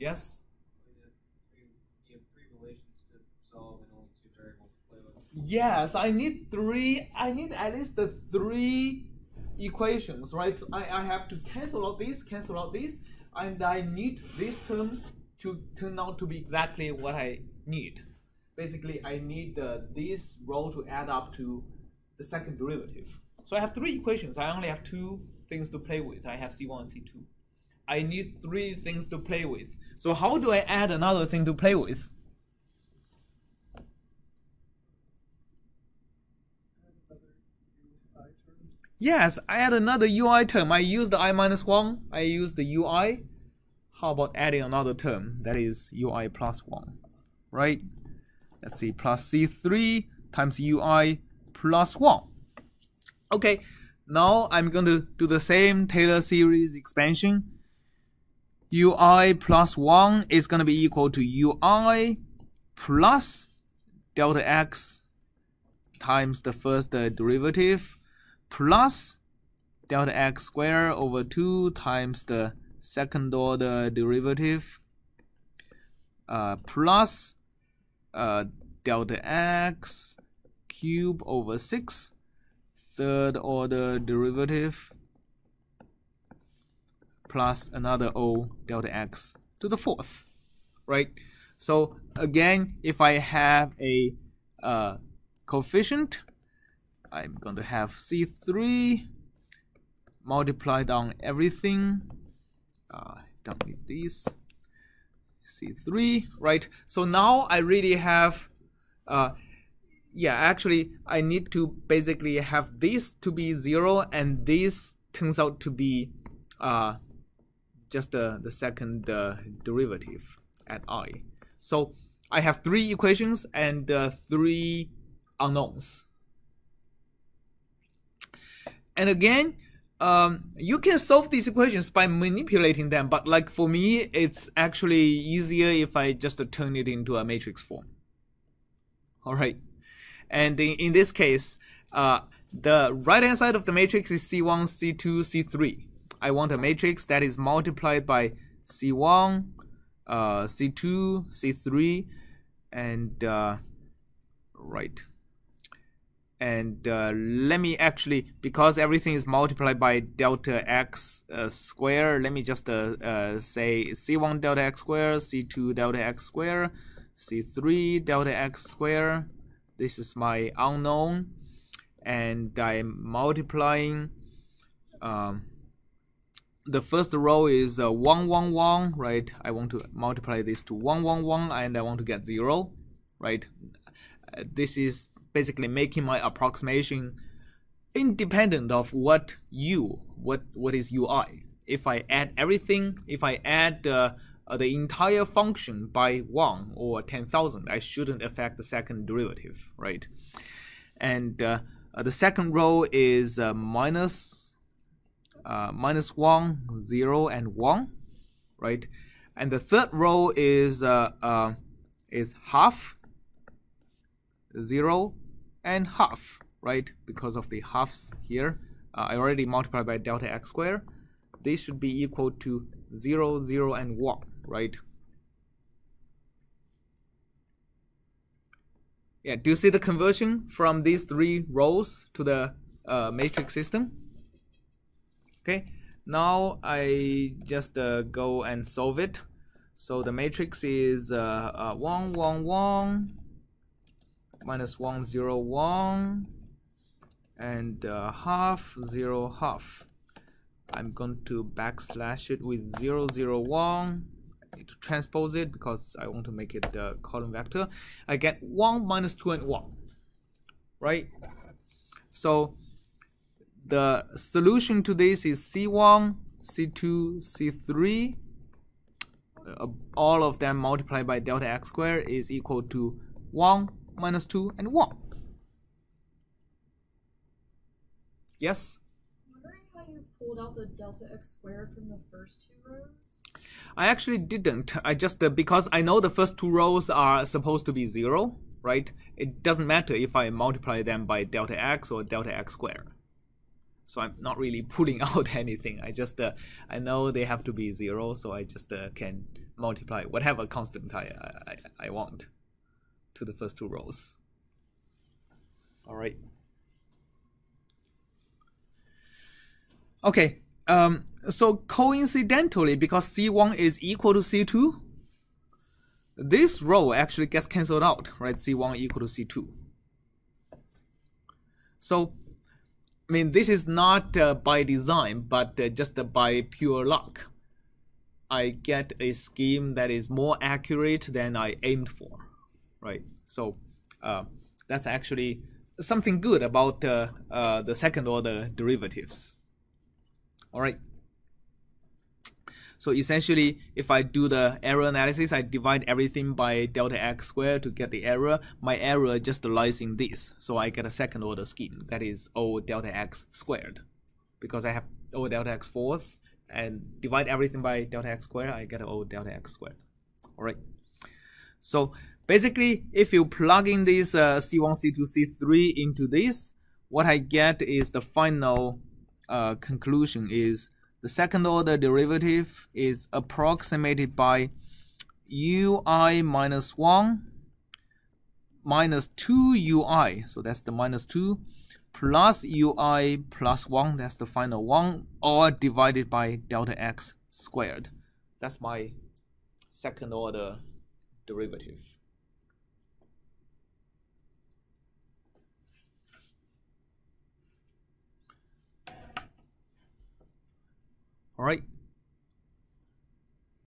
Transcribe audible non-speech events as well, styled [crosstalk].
Yes. Yes, I need three. I need at least the three equations, right? I, I have to cancel out this, cancel out this, and I need this term to turn out to be exactly what I need. Basically, I need this row to add up to the second derivative. So I have three equations. I only have two things to play with. I have C1 and C2. I need three things to play with. So how do I add another thing to play with? Yes, I add another UI term. I use the i minus 1. I use the UI. How about adding another term? That is UI plus 1. Right? Let's see. Plus C3 times UI plus 1. Okay. Now I'm going to do the same Taylor series expansion. UI plus 1 is going to be equal to UI plus delta x times the first derivative plus delta x squared over 2 times the second order derivative uh, plus uh, delta x cube over 6 third order derivative plus another o delta x to the fourth right so again if I have a uh, coefficient I'm going to have C3 multiplied on everything. Uh, don't need these. C3, right? So now I really have, uh, yeah, actually I need to basically have this to be 0 and this turns out to be uh, just uh, the second uh, derivative at i. So I have three equations and uh, three unknowns. And again, um, you can solve these equations by manipulating them, but like for me, it's actually easier if I just turn it into a matrix form. All right. And in, in this case, uh, the right hand side of the matrix is C1, C2, C3. I want a matrix that is multiplied by C1, uh, C2, C3, and uh, right. And uh, let me actually because everything is multiplied by delta x uh, square let me just uh, uh say c1 delta x square c2 delta x square c3 delta x square. This is my unknown. And I'm multiplying um, the first row is uh, 1 1 1 right? I want to multiply this to 1 1 1 and I want to get 0 right? Uh, this is basically making my approximation independent of what u what what is ui if i add everything if i add uh, uh, the entire function by 1 or 10,000 i shouldn't affect the second derivative right? And uh, uh the second row is minus, uh, minus 1 0 and 1 right and the third row is uh is half 0 and half, right? Because of the halves here. Uh, I already multiplied by delta x squared. This should be equal to 0, 0, and 1, right? Yeah, do you see the conversion from these three rows to the uh, matrix system? Okay, now I just uh, go and solve it. So the matrix is uh, uh 1, 1, 1, minus 1, 0, 1, and uh, half, 0, half. I'm going to backslash it with 0, 0, 1. To transpose it because I want to make it the column vector. I get 1 minus 2 and 1, right? So the solution to this is C1, C2, C3. Uh, all of them multiplied by delta x squared is equal to 1 minus 2, and 1. Yes? wondering how you pulled out the delta x squared from the first two rows? I actually didn't. I just, uh, because I know the first two rows are supposed to be 0, right? It doesn't matter if I multiply them by delta x or delta x squared. So I'm not really [laughs] pulling out [laughs] anything. I just, uh, I know they have to be 0, so I just uh, can multiply whatever constant I, I, I want to the first two rows. All right. Okay, um, so coincidentally, because C1 is equal to C2, this row actually gets cancelled out, right? C1 equal to C2. So, I mean, this is not uh, by design, but uh, just uh, by pure luck. I get a scheme that is more accurate than I aimed for, right? So, uh, that's actually something good about uh, uh, the second order derivatives. All right. So essentially, if I do the error analysis, I divide everything by delta x squared to get the error. My error just lies in this. So I get a second order scheme that is O delta x squared. Because I have O delta x fourth and divide everything by delta x squared, I get O delta x squared. All right. So basically, if you plug in this uh, C1, C2, C3 into this, what I get is the final uh, conclusion is the second order derivative is approximated by ui minus 1 minus 2 ui, so that's the minus 2, plus ui plus 1, that's the final 1, or divided by delta x squared. That's my second order derivative. All right.